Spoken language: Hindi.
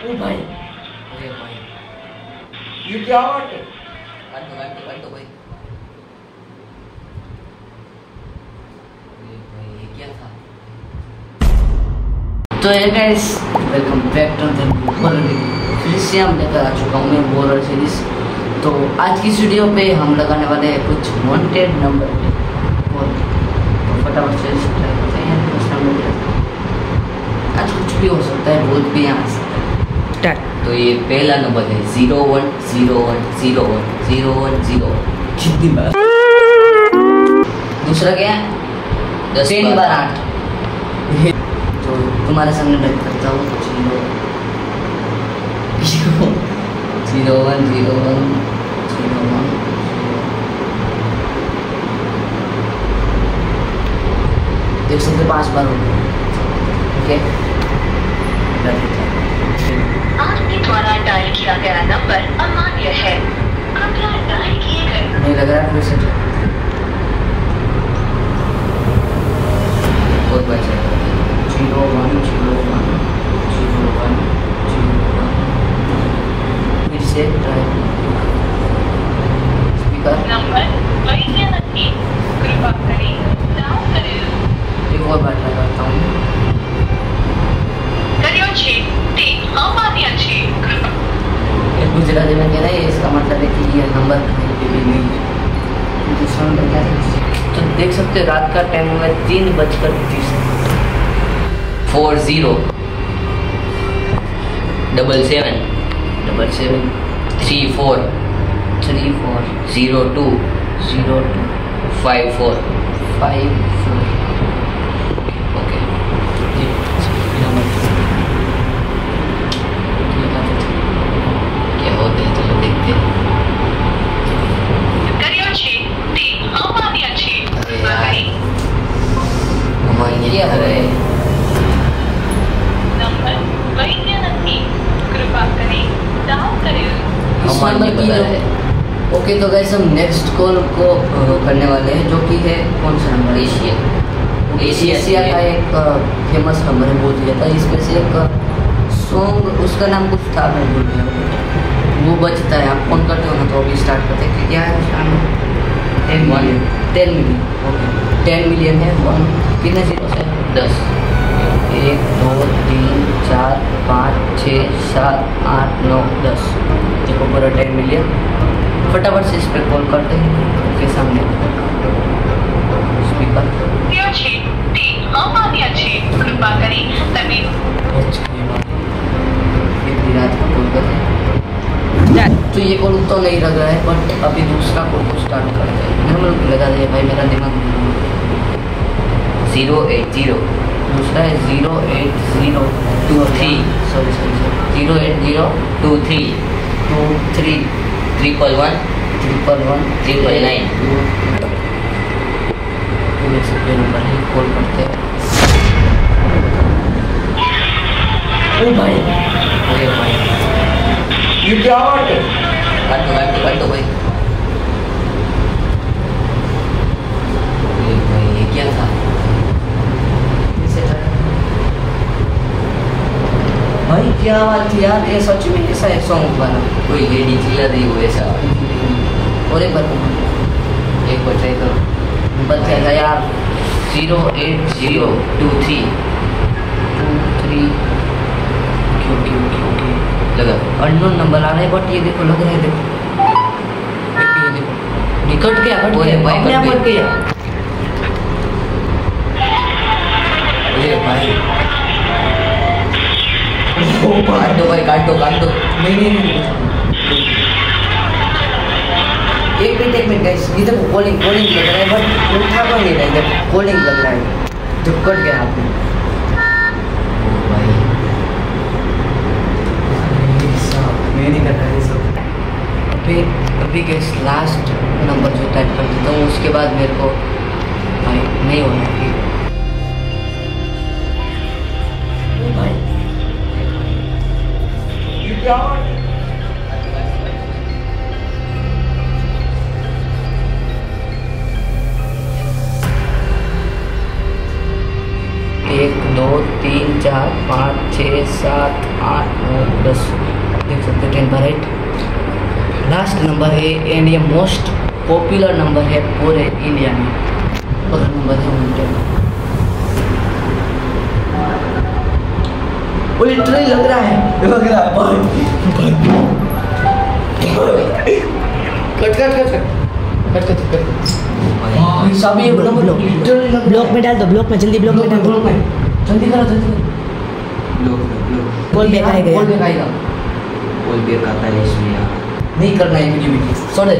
ओ भाई अरे भाई ये क्या बात है काट दो काट दो काट दो भाई भाई ये क्या था? तो ये guys welcome back to the फिर से हम लेकर आ चुका हूँ मैं हॉरर सीरीज़ तो आज की इस वीडियो पे हम लगाने वाले हैं कुछ वांटेड नंबर और तो फटाफट से सब्सक्राइब करते हैं नंबर आज कुछ भी हो सकता है बहुत भी यहाँ सकता है तो ये पहला नंबर है zero one zero one zero one zero one zero कितनी बार? दूसरा क्या है? दस तीन बार आठ। तो तुम्हारे सामने टाइप करता हूँ zero. Zero zero one zero one zero one देख सकते पाँच बार हो गया ओके? द्वारा डायल ये नंबर कहीं पे भी नहीं है। दूसरा नंबर क्या है। तो देख सकते हो रात का टाइम हुआ है तीन बजकर तीस four zero double seven double seven three four three four zero two zero two five four five four हैं। ओके तो गैस हम नेक्स्ट कॉल को करने वाले हैं जो कि है कौन सा नंबर एशिया एशिया एशिया का एक फ़ेमस नंबर है बहुत ही ज़्यादा इसमें से एक सॉन्ग उसका नाम कुछ था मैं भूल गया। वो बचता है आप फ़ोन करते हो ना तो अभी स्टार्ट करते हैं क्या है उसका नाम? Ten million ten million okay ten million है वन कितने ज़ीरो से? दस। एक दो तीन चार पाँच छः सात आठ नौ दस। देखो पूरा टाइम मिलिया फटाफट से इस पर कॉल करते हैं। के सामने स्पीकर अच्छा, तो ये कॉल तो नहीं लग रहा है बट अभी दूसरा कॉल को स्टार्ट करते हैं। लगा दे भाई मेरा दिमाग। ज़ीरो एट ज़ीरो दूसरा है zero eight zero two three. Sorry sorry sorry zero eight zero two three. Two three. Triple one triple one Triple nine. ये नंबर है कॉल करते हैं। ओ भाई। अरे भाई। ये क्या बात है? काट दो काट दो काट दो भाई अरे भाई ये क्या था इसे कर। भाई क्या बात थी यार ये सच में ऐसा है सॉन्ग वाला कोई लेडी चिल्ला रही हो ऐसा। और एक बार एक बार ट्राई करो। बच जाएगा यार। Zero eight zero two three. Two three. Okay okay okay okay लगा। अननोन नंबर आ रहा है बट ये देखो लग रहा है देखो। देखो, ये देखो। निकट गया कट ओए भाई, कट कट गया। अरे भाई। भाई नहीं नहीं नहीं एक मिनट एक मिनट गाइस कॉलिंग कॉलिंग लग रहा है। बट उठा नहीं रहा है कॉलिंग लग रहा है जो कट गया अभी अभी लास्ट नंबर जो टाइप कर देता हूँ उसके बाद मेरे को भाई नहीं होना कि है? एक, दो, तीन, चार, पाँच छः सात, आठ, नौ, दस। देख सकते टेन पर एट लास्ट नंबर है एंड ये मोस्ट पॉपुलर नंबर है पूरे इंडिया में। नंबर है वन टेन वो लिटरली लग रहा है। लग रहा है। भाई cut cut cut cut. Cut cut सब ये ब्लॉक में डाल दो ब्लॉक में जल्दी ब्लॉक में डाल ब्लॉक में। जल्दी करो जल्दी करो। लोग लोग कॉल बैक आएगा कॉल। बैक आएगा आता है। इसमें यार। नहीं करना है वीडियो वीडियो सॉरी